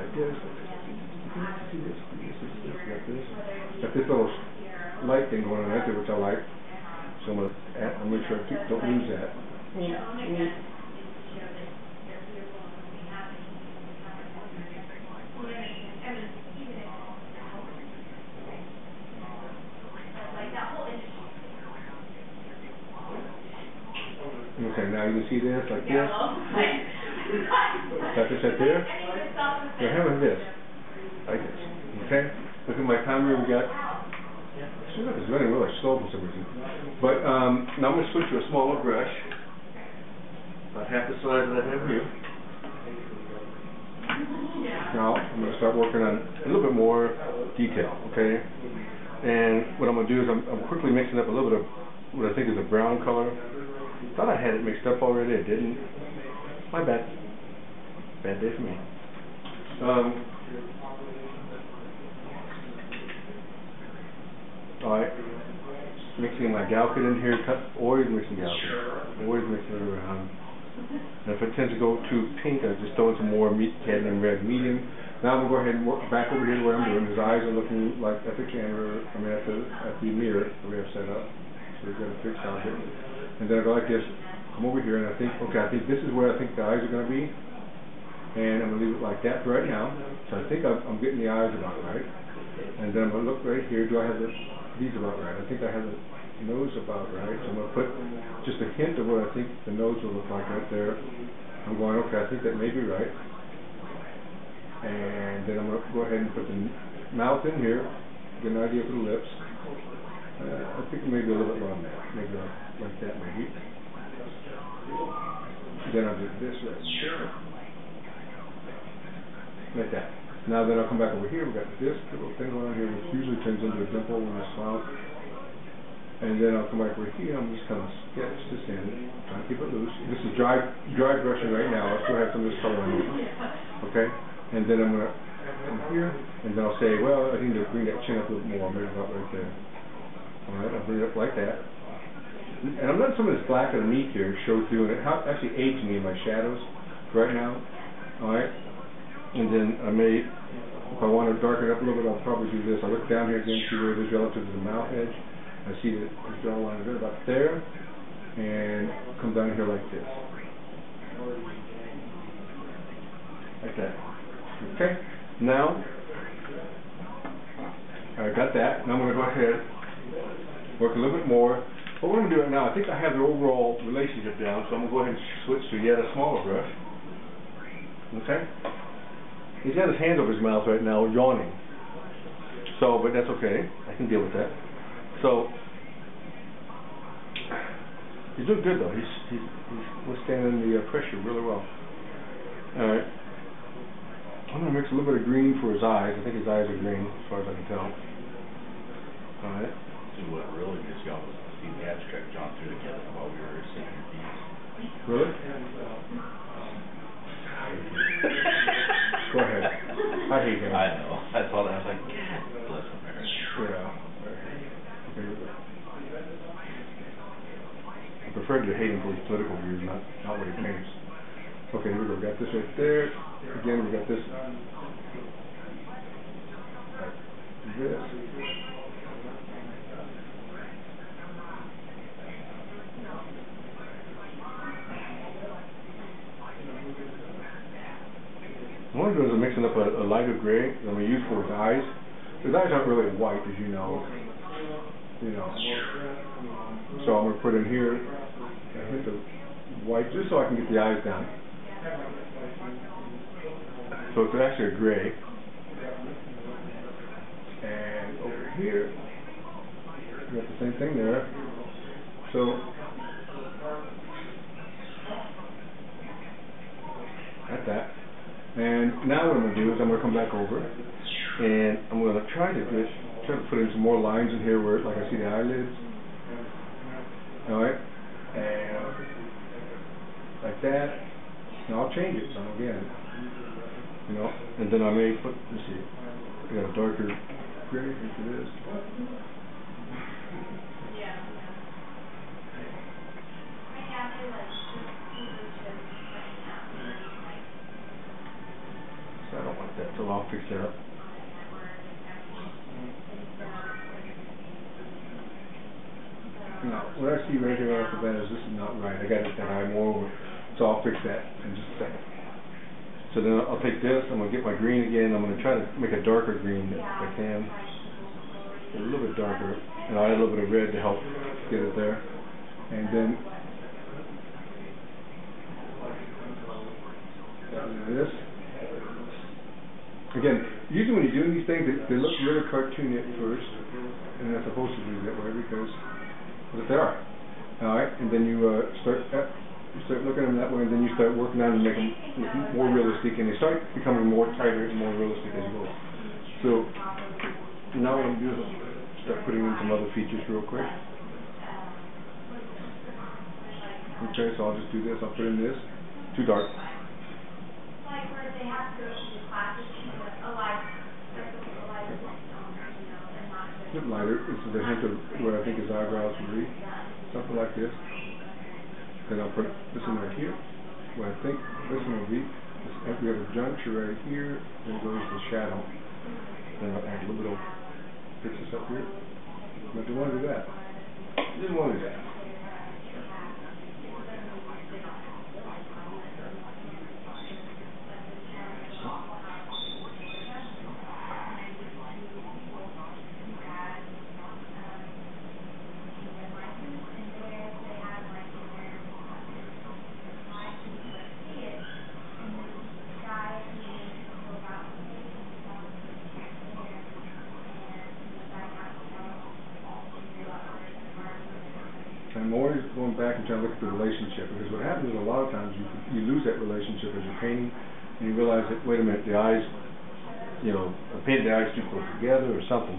like this. See this? This is this. Got this. Got this little light thing going on right there, which I like. So I'm gonna I'm gonna make sure I keep, don't lose that. Yeah, yeah. Okay, now you can see this like this. Got this right there. How about this? Like this. Okay? Look at my timer we got. It's running really slow for some reason. But um, now I'm going to switch to a smaller brush. About half the size that I have here. Now I'm going to start working on a little bit more detail, okay? And what I'm going to do is I'm, I'm quickly mixing up a little bit of what I think is a brown color Thought I had it mixed up already. I didn't. My bad. Bad day for me. Um, Alright. Mixing my Galkyd in here. Cut, always mixing Galkyd. Always mixing it around. And if it tends to go too pink, I just throw in some more meat cadmium red medium. Now I'm going to go ahead and work back over here to where I'm doing. His eyes are looking like at the camera, I mean at the, at the mirror that we have set up. So we've got a fixed object and then I go like this, come over here, and I think, okay, I think this is where I think the eyes are going to be, and I'm going to leave it like that for right now. So I think I'm, I'm getting the eyes about right, and then I'm going to look right here. Do I have the, these about right? I think I have the nose about right. So I'm going to put just a hint of what I think the nose will look like right there. I'm going, okay, I think that may be right. And then I'm going to go ahead and put the mouth in here, get an idea for the lips. Uh, I think maybe a little bit long there, maybe like, like that maybe. Then I'll do this way. Sure. Like that. Now then I'll come back over here, we've got this little thing on here, which usually turns into a dimple when I smile. And then I'll come back over here, I'm just kind of sketch this in, trying to keep it loose. This is dry dry brushing right now, I still have some of this color on here. Okay? And then I'm going to come here, and then I'll say, well, I need to bring that chin up a little more, maybe about right there. Alright, I'll bring it up like that. And I'm letting some of this black underneath here show through, and it actually aids me in my shadows right now. Alright? And then I may, if I want to darken it up a little bit, I'll probably do this. I look down here again, see where it is relative to the mouth edge. I see the jawline is right about there, and come down here like this. Like that. Okay? Now, I got that. Now I'm going to go ahead work a little bit more. But what I'm going to do right now, I think I have the overall relationship down, so I'm going to go ahead and switch to yet a smaller brush. Okay? He's got his hand over his mouth right now, yawning. So, but that's okay. I can deal with that. So, he's doing good though. He's he's, he's withstanding the uh, pressure really well. All right. I'm going to mix a little bit of green for his eyes. I think his eyes are green, as far as I can tell. All right see what really just got was to see the abstract John threw together while we were here. Really? Go ahead. I hate him. I know. I saw that. I was like, God bless America. Yeah. I prefer to hate him for his political views, not not what he paints. Okay, here we go. We got this right there. Again, we got this. This. One of those is mixing up a, a lighter gray that we use for his eyes. His eyes aren't really white, as you know. You know. So I'm going to put in here a hint of white, just so I can get the eyes down. So it's actually a gray. And over here, we got the same thing there. So at that. And now what I'm going to do is I'm going to come back over and I'm going to try to just try to put in some more lines in here where like I see the eyelids. Alright? And like that. Now I'll change it some again. You know, and then I may put, let's see, I got a darker gray into this. I don't like that, so I'll fix that. Now, what I see right here off the bat is this is not right, I got it that more over, so I'll fix that in just a second. So then I'll take this, I'm gonna get my green again, I'm gonna try to make a darker green if I can. A little bit darker, and I'll add a little bit of red to help get it there. And then this. Again, usually when you're doing these things, they, they look really cartoony at first, and they're supposed to be that way because, but they are. All right, and then you uh, start at, you start looking at them that way, and then you start working on them, and make them look more realistic, and they start becoming more tighter and more realistic as you go. So now what I'm doing is start putting in some other features real quick. Okay, so I'll just do this. I'll put in this. Too dark. Like where they have to go to the classes, you know, a live, like a live, um, you know, bit lighter. This is a hint of where I think his eyebrows would be. Something like this. Then I'll put this one right here. Where I think this one will be. This, uh, we have a juncture right here. Then it goes to the shadow. Then I'll add a little bit of up here. But didn't want to do that. Didn't want to do that. I'm always trying to look at the relationship because what happens is a lot of times you you lose that relationship as you're painting and you realize that wait a minute the eyes you know I painted the eyes too close together or something.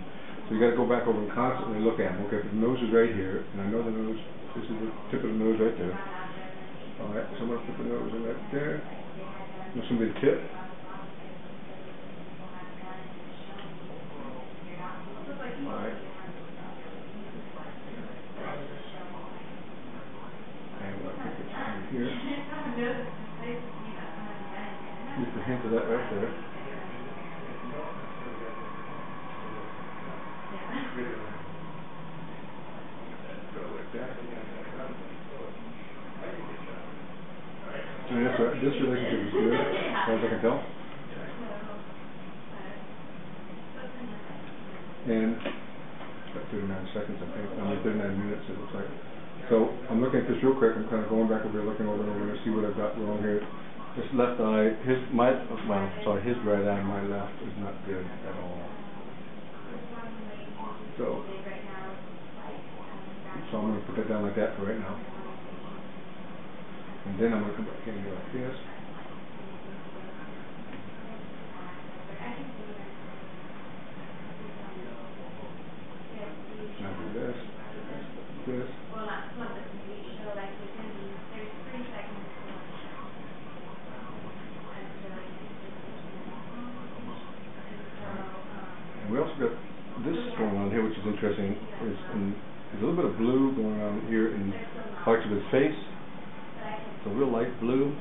So you got to go back over and constantly look at them okay the nose is right here and I know the nose this is the tip of the nose right there. All right so I'm going to put the nose right there. This will be the tip all right and I'll put this over here A that right there. That. This, uh, this relationship is good, as far as I can tell. And about thirty-nine seconds, I think, I mean thirty-nine minutes, it looks like. So, I'm looking at this real quick, I'm kind of going back over, here, looking over and over to see what I've got wrong here. This left eye, his, my, well, sorry, his right eye, my left is not good at all. So, so I'm gonna put that down like that for right now. And then I'm gonna come back in like this. Now do this, this, Well, not, not the complete show, like within, there's three seconds to watch. And so like, and so, um, and we also got this going on here, which is interesting, is, in there's a little bit of blue going on here in parts of his face. It's a real light blue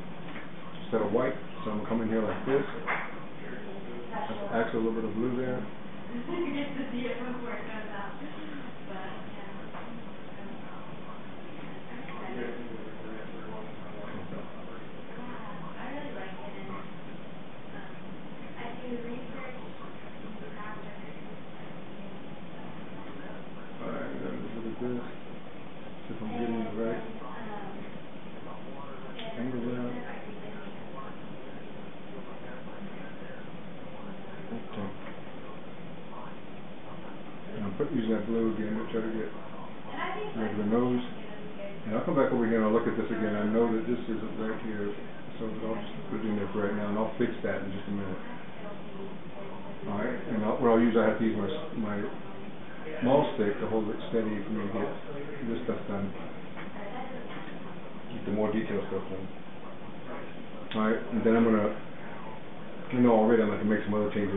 instead of white, so I'm in here like this. That's actually a little bit of blue there. you get to see it before it goes out, but, I really like it and, um, I do research after. Alright, then just look at this. See if I'm getting it right. Angle that. Okay. And I'm put, using that blue again to try to get rid of the nose. And I'll come back over here and I'll look at this again. I know that this isn't right here, so I'll just put it in there for right now and I'll fix that in just a minute. Alright, and I'll, what I'll use, I have to use my, my small stick to hold it steady for me to get this stuff done. Get the more detailed stuff done. Alright, and then I'm gonna, I know already I'm have to make some other changes